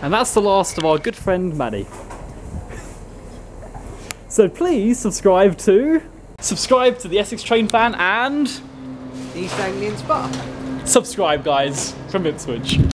And that's the last of our good friend Maddy. So please subscribe to subscribe to the Essex Train Fan and East Anglian Spa. subscribe guys from Ipswich.